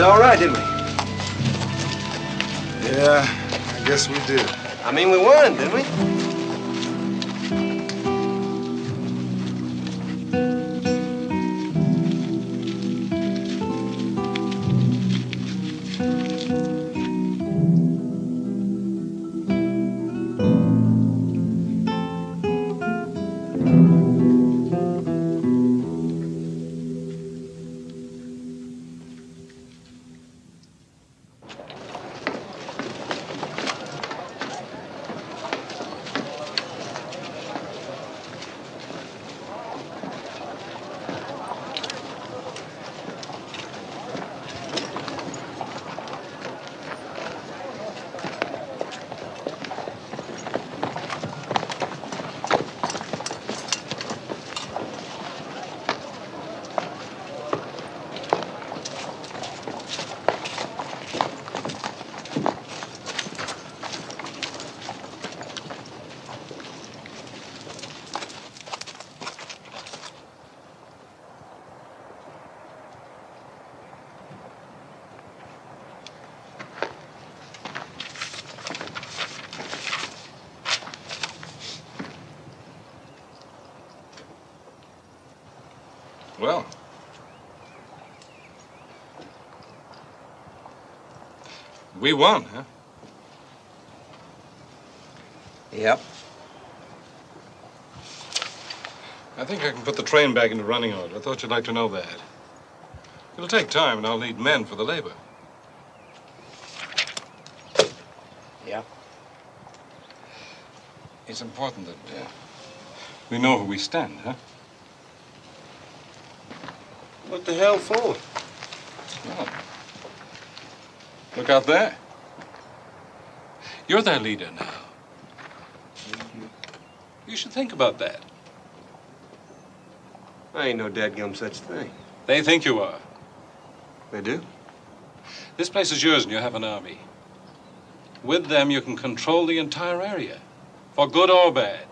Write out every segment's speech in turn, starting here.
did all right, didn't we? Yeah, I guess we did. I mean, we won, didn't we? We won, huh? Yep. I think I can put the train back into running order. I thought you'd like to know that. It'll take time, and I'll need men for the labor. Yeah. It's important that uh, we know where we stand, huh? What the hell for? Well, look out there. You're their leader now. You should think about that. I ain't no dadgum such thing. They think you are. They do? This place is yours and you have an army. With them, you can control the entire area, for good or bad.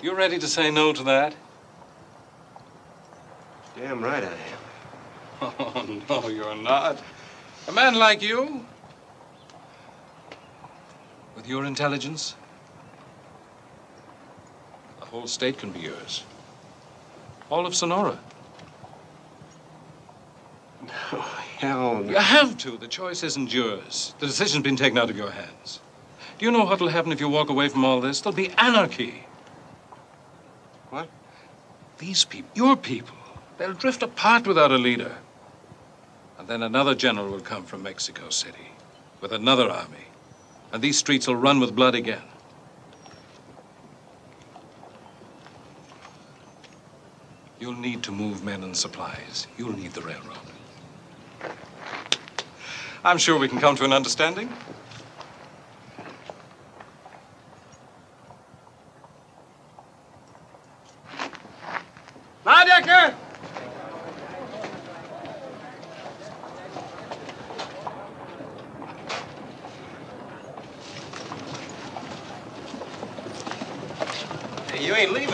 You ready to say no to that? Damn right I am. Oh, no, you're not. A man like you, with your intelligence, the whole state can be yours. All of Sonora. Oh, hell You have to. The choice isn't yours. The decision's been taken out of your hands. Do you know what'll happen if you walk away from all this? There'll be anarchy. What? These people, your people, they'll drift apart without a leader. Then another general will come from Mexico City with another army. And these streets will run with blood again. You'll need to move men and supplies. You'll need the railroad. I'm sure we can come to an understanding. Lyedecker!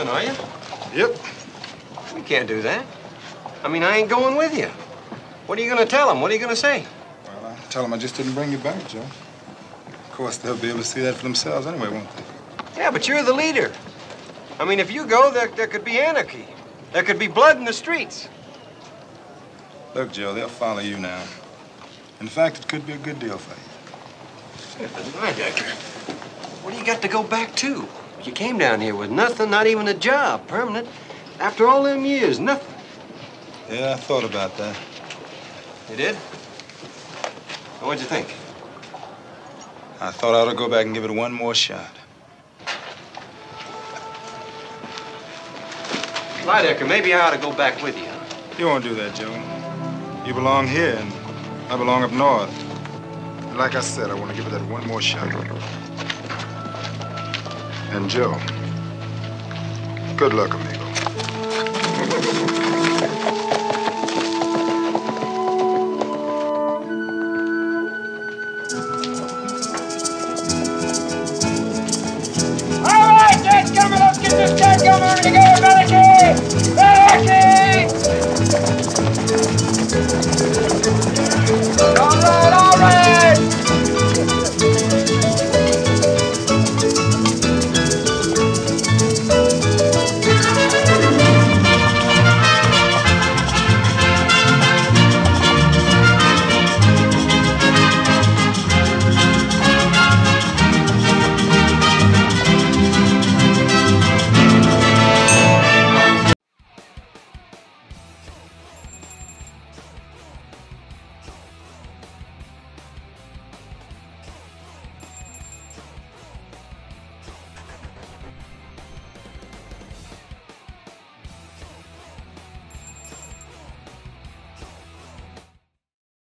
Leaving, are you? Yep. We can't do that. I mean, I ain't going with you. What are you gonna tell them? What are you gonna say? Well, I tell them I just didn't bring you back, Joe. Of course, they'll be able to see that for themselves anyway, won't they? Yeah, but you're the leader. I mean, if you go, there, there could be anarchy. There could be blood in the streets. Look, Joe, they'll follow you now. In fact, it could be a good deal for you. What do you got to go back to? You came down here with nothing, not even a job, permanent. After all them years, nothing. Yeah, I thought about that. You did? What'd you think? I thought I ought to go back and give it one more shot. Lyedecker, maybe I ought to go back with you. You won't do that, Joe. You belong here, and I belong up north. And like I said, I want to give it that one more shot. And Joe, good luck, amigo. All right, Dadgummer, let's get this Dadgummer together, Malachi!